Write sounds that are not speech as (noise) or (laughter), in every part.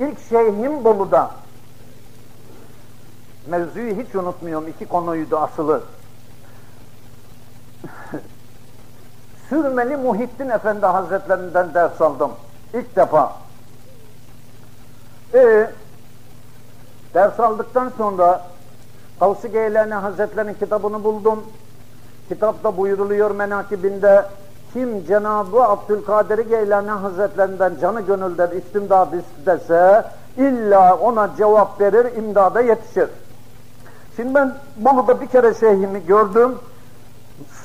İlk şeyhim Bolu'da. Mevzuyu hiç unutmuyorum. İki konuydu asılı. (laughs) Sürmeli Muhittin Efendi Hazretlerinden ders aldım. İlk defa. Ee, ders aldıktan sonra Kavsi Geylani Hazretleri'nin kitabını buldum. Kitapta buyuruluyor menakibinde kim Cenab-ı Abdülkadir Geylani Hazretlerinden canı gönülden istimdad istese illa ona cevap verir, imdada yetişir. Şimdi ben Bolu'da bir kere şeyhimi gördüm.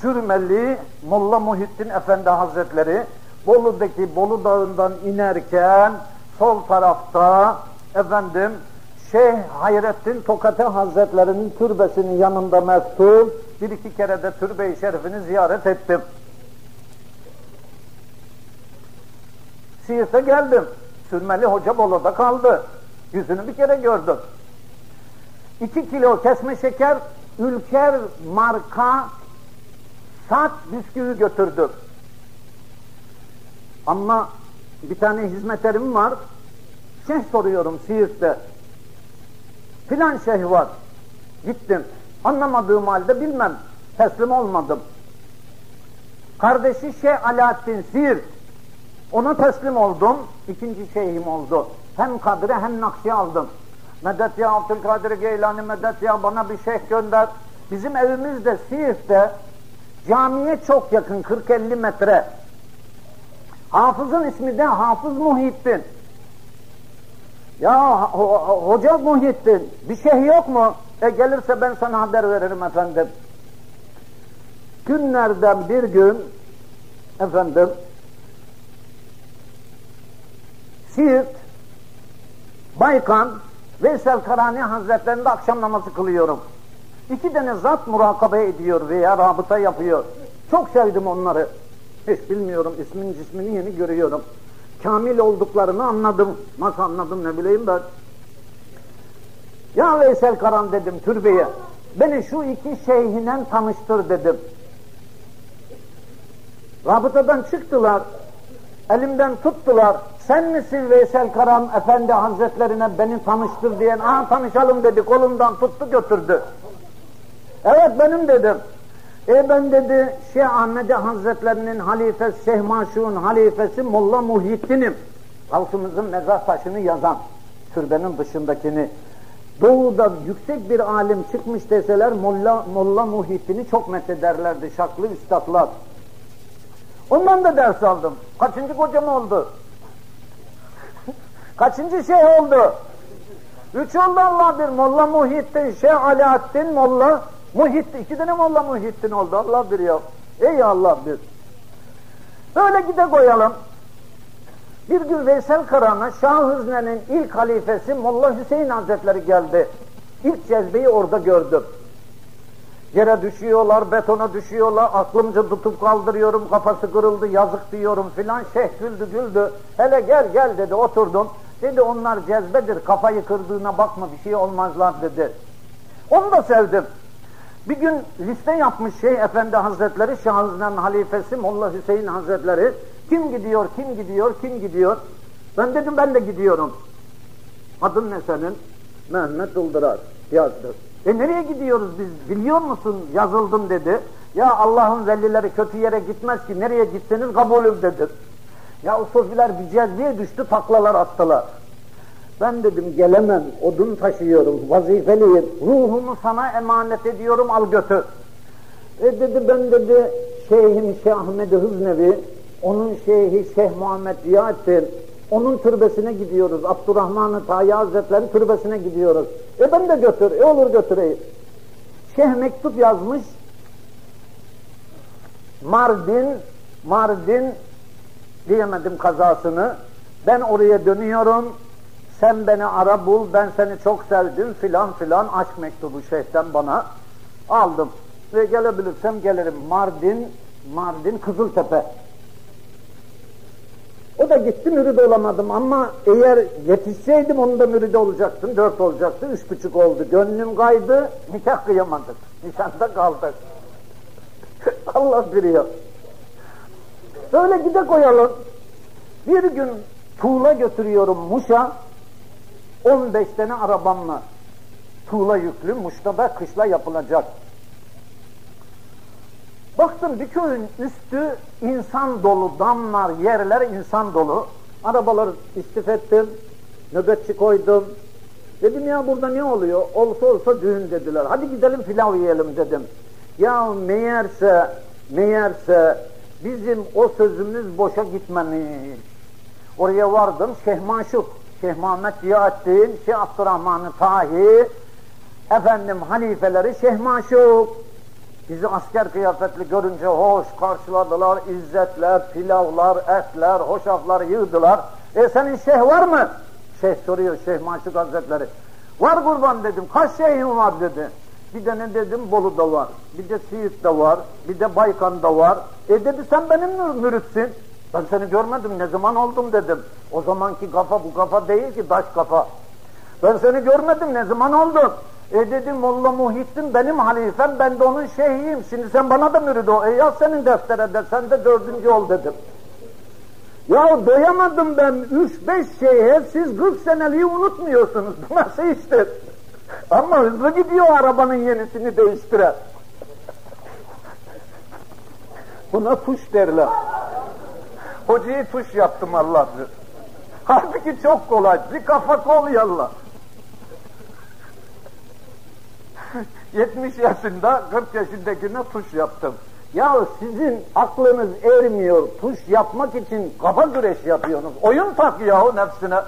Sürmeli Molla Muhittin Efendi Hazretleri Bolu'daki Bolu Dağı'ndan inerken sol tarafta efendim Şeyh Hayrettin Tokate Hazretlerinin türbesinin yanında meftul bir iki kere de türbe-i şerifini ziyaret ettim. Siirt'e geldim. Sürmeli Hoca Bolu'da kaldı. Yüzünü bir kere gördüm. İki kilo kesme şeker Ülker marka sat bisküvi götürdüm. Ama bir tane hizmetlerim var. Şeyh soruyorum Siirt'te. Filan şeyh var. Gittim. Anlamadığım halde bilmem. Teslim olmadım. Kardeşi Şeyh Alaaddin Siirt. Ona teslim oldum. İkinci şeyhim oldu. Hem kadri hem nakşi aldım. Medet ya Abdülkadir Geylani medet ya bana bir şeyh gönder. Bizim evimiz de Siirt'te camiye çok yakın 40-50 metre. Hafızın ismi de Hafız Muhittin. Ya ho hoca Muhittin bir şey yok mu? E gelirse ben sana haber veririm efendim. Günlerden bir gün efendim Siirt, Baykan, Veysel Karani Hazretlerinde akşam namazı kılıyorum. İki tane zat murakabe ediyor veya rabıta yapıyor. Çok sevdim onları. Hiç bilmiyorum ismini cismini yeni görüyorum. Kamil olduklarını anladım. Nasıl anladım ne bileyim ben. Ya Veysel Karan dedim türbeye. Beni şu iki şeyhinen tanıştır dedim. Rabıtadan çıktılar. Elimden tuttular. Sen misin Veysel Karan Efendi Hazretlerine beni tanıştır diyen. Aha tanışalım dedi. Kolumdan tuttu götürdü. Evet benim dedim. E ben dedi Şeyh Ahmet Hazretlerinin halifesi, Şeyh Maşu'nun halifesi Molla Muhyiddin'im. Halkımızın mezar taşını yazan, türbenin dışındakini. Doğuda yüksek bir alim çıkmış deseler Molla, Molla Muhyiddin'i çok methederlerdi, şaklı üstadlar. Ondan da ders aldım. Kaçıncı kocam oldu? Kaçıncı şey oldu? Üç oldu Allah bir. Molla Muhyiddin, Şeyh Alaaddin, Molla Muhittin. iki tane Molla Muhyiddin oldu. Allah bir ya. Ey Allah bir. Böyle gide koyalım. Bir gün Veysel Karan'a Şah Hızne'nin ilk halifesi Molla Hüseyin Hazretleri geldi. İlk cezbeyi orada gördüm. Yere düşüyorlar, betona düşüyorlar, aklımca tutup kaldırıyorum, kafası kırıldı, yazık diyorum filan. Şeyh güldü güldü, hele gel gel dedi, oturdum. Dedi onlar cezbedir, kafayı kırdığına bakma bir şey olmazlar dedi. Onu da sevdim. Bir gün liste yapmış şey Efendi Hazretleri, Şahıznen halifesi Molla Hüseyin Hazretleri. Kim gidiyor, kim gidiyor, kim gidiyor? Ben dedim ben de gidiyorum. Adın ne senin? Mehmet Uldırar yazdı. E nereye gidiyoruz biz biliyor musun yazıldım dedi. Ya Allah'ın velileri kötü yere gitmez ki nereye gitseniz kabulüm dedi. Ya sofiler bir cezbeye düştü taklalar attılar. Ben dedim gelemem odun taşıyorum vazifeliyim ruhumu sana emanet ediyorum al götür. E dedi ben dedi şeyhim Şeyh Ahmet Hıznevi onun şeyhi Şeyh Muhammed Ziyaettin onun türbesine gidiyoruz. Abdurrahman-ı Tayi Hazretleri türbesine gidiyoruz. E ben de götür, e olur götüreyim. Şeyh mektup yazmış. Mardin, Mardin diyemedim kazasını. Ben oraya dönüyorum. Sen beni ara bul, ben seni çok sevdim filan filan aşk mektubu şeyhten bana aldım. Ve gelebilirsem gelirim. Mardin, Mardin Kızıltepe. O da gitti mürid olamadım ama eğer yetişseydim onun da müridi olacaktım. Dört olacaktı, üç buçuk oldu. Gönlüm kaydı, nikah kıyamadık. Nişanda kaldık. (laughs) Allah biliyor. Böyle gide koyalım. Bir gün tuğla götürüyorum Muş'a. 15 tane arabamla tuğla yüklü Muş'ta kışla yapılacak. Baktım bir köyün üstü insan dolu, damlar, yerler insan dolu. Arabaları istif ettim, nöbetçi koydum. Dedim ya burada ne oluyor? Olsa olsa düğün dediler. Hadi gidelim pilav yiyelim dedim. Ya meğerse, meğerse bizim o sözümüz boşa gitmemiş. Oraya vardım Şeyh Maşuk, Şeyh Muhammed Ziyaettin, Şeyh Abdurrahman Tahi, efendim halifeleri Şeyh Maşuk. Bizi asker kıyafetli görünce hoş karşıladılar, izzetler, pilavlar, etler, hoşaflar yığdılar. E senin şeyh var mı? Şeyh soruyor Şeyh Maşuk Hazretleri. Var kurban dedim. Kaç şeyhim var dedi. Bir de ne dedim Bolu'da var. Bir de Siirt'te var. Bir de Baykan'da var. E dedi sen benim müritsin. Ben seni görmedim ne zaman oldum dedim. O zamanki kafa bu kafa değil ki taş kafa. Ben seni görmedim ne zaman oldum. E dedim Molla Muhittin benim halifem ben de onun şeyhiyim. Şimdi sen bana da mürid ol. E yaz senin deftere de sen de dördüncü ol dedim. Ya doyamadım ben üç beş şeye siz 40 seneliği unutmuyorsunuz. Bu nasıl iştir? Ama hızlı gidiyor arabanın yenisini değiştiren. Buna tuş derler. Hocayı tuş yaptım Allah. Halbuki çok kolay. Bir kafa kol yallah. 70 yaşında 40 yaşındakine tuş yaptım. Ya sizin aklınız ermiyor, tuş yapmak için kafa güreş yapıyorsunuz. Oyun tak yahu nefsine.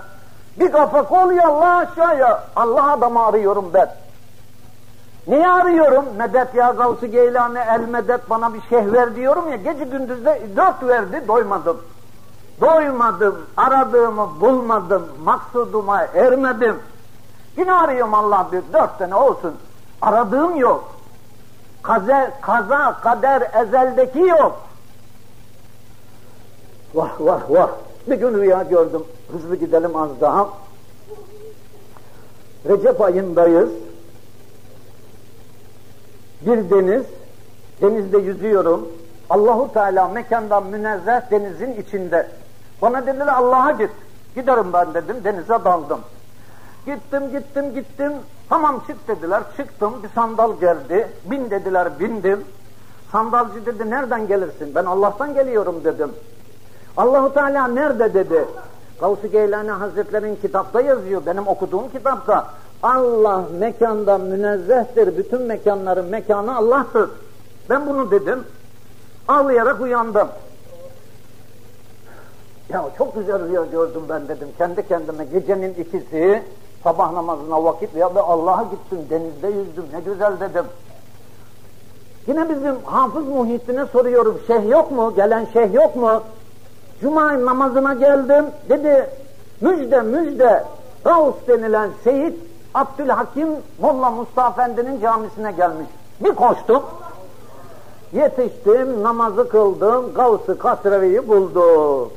Bir kafa ya Allah aşağıya. Allah adamı arıyorum ben. Niye arıyorum? Medet ya Gavsu Geylani el medet bana bir şeyh ver diyorum ya. Gece gündüzde dört verdi doymadım. Doymadım, aradığımı bulmadım, maksuduma ermedim. Yine arıyorum Allah bir dört tane olsun. Aradığım yok. Kaze, kaza, kader ezeldeki yok. Vah vah vah. Bir gün rüya gördüm. Hızlı gidelim az daha. Recep ayındayız. Bir deniz. Denizde yüzüyorum. Allahu Teala mekandan münezzeh denizin içinde. Bana dediler Allah'a git. Giderim ben dedim. Denize daldım. Gittim gittim gittim. Tamam çık dediler. Çıktım. Bir sandal geldi. Bin dediler. Bindim. Sandalcı dedi nereden gelirsin? Ben Allah'tan geliyorum dedim. Allahu Teala nerede dedi. Gavs-ı Geylani Hazretleri'nin kitapta yazıyor. Benim okuduğum kitapta. Allah mekanda münezzehtir. Bütün mekanların mekanı Allah'tır. Ben bunu dedim. Ağlayarak uyandım. Ya çok güzel rüya gördüm ben dedim. Kendi kendime gecenin ikisi sabah namazına vakit ya ve Allah'a gittim denizde yüzdüm ne güzel dedim. Yine bizim hafız muhitine soruyorum şeyh yok mu? Gelen şeyh yok mu? Cuma namazına geldim. Dedi müjde müjde Raus denilen Seyit Abdülhakim Molla Mustafa Efendi'nin camisine gelmiş. Bir koştum. Yetiştim, namazı kıldım, Gavs-ı Kasrevi'yi buldum.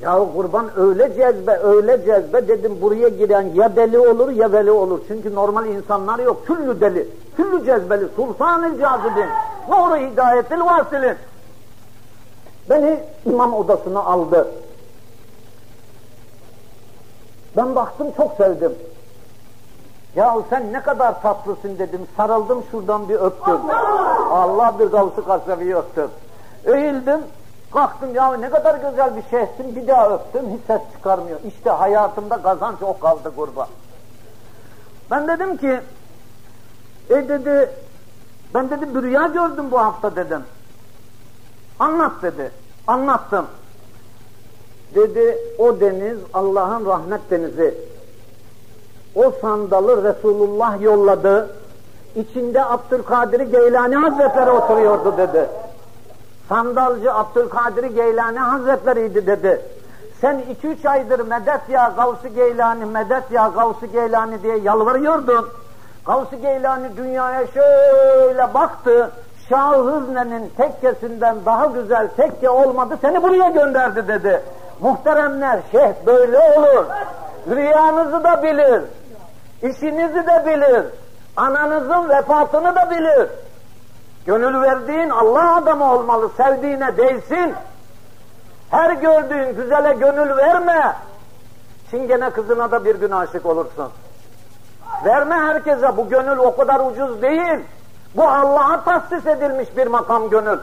Ya kurban öyle cezbe, öyle cezbe dedim buraya giren ya deli olur ya veli olur. Çünkü normal insanlar yok. Küllü deli, küllü cezbeli, sultan-ı cazibin, nuru hidayetil vasilin. Beni imam odasına aldı. Ben baktım çok sevdim. Ya sen ne kadar tatlısın dedim. Sarıldım şuradan bir öptüm. Allah bir gavsı kasrevi öptüm. Eğildim. Kalktım ya ne kadar güzel bir şeysin bir daha öptüm hiç ses çıkarmıyor. İşte hayatımda kazanç o kaldı kurban. Ben dedim ki e dedi ben dedi bir rüya gördüm bu hafta dedim. Anlat dedi. Anlattım. Dedi o deniz Allah'ın rahmet denizi. O sandalı Resulullah yolladı. İçinde Abdülkadir Geylani Hazretleri oturuyordu dedi. Sandalcı Abdülkadir Geylani Hazretleriydi dedi. Sen iki üç aydır medet ya Gavs-ı Geylani, medet ya Gavs-ı Geylani diye yalvarıyordun. Gavs-ı Geylani dünyaya şöyle baktı. Şah-ı tekkesinden daha güzel tekke olmadı seni buraya gönderdi dedi. Muhteremler şeyh böyle olur. Rüyanızı da bilir. işinizi de bilir. Ananızın vefatını da bilir. Gönül verdiğin Allah adamı olmalı, sevdiğine değsin. Her gördüğün güzele gönül verme. Çingene kızına da bir gün aşık olursun. Verme herkese, bu gönül o kadar ucuz değil. Bu Allah'a tahsis edilmiş bir makam gönül.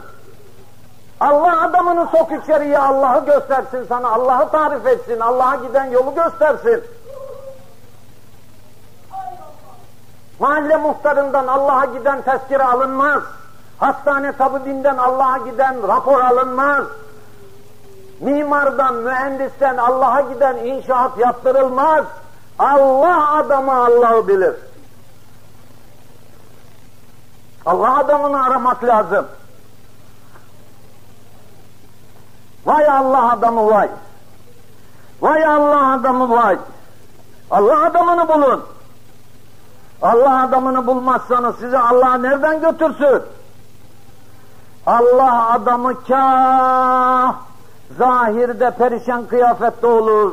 Allah adamını sok içeriye, Allah'ı göstersin sana, Allah'ı tarif etsin, Allah'a giden yolu göstersin. Mahalle muhtarından Allah'a giden tezkire alınmaz. Hastane tabibinden Allah'a giden rapor alınmaz. Mimardan, mühendisten Allah'a giden inşaat yaptırılmaz. Allah adamı Allah'ı bilir. Allah adamını aramak lazım. Vay Allah adamı vay. Vay Allah adamı vay. Allah adamını bulun. Allah adamını bulmazsanız sizi Allah nereden götürsün? Allah adamı kah zahirde perişan kıyafette olur,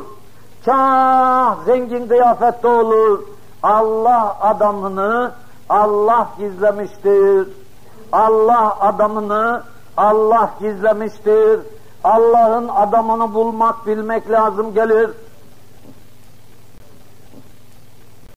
kah zengin kıyafette olur. Allah adamını Allah gizlemiştir. Allah adamını Allah gizlemiştir. Allah'ın adamını bulmak, bilmek lazım gelir.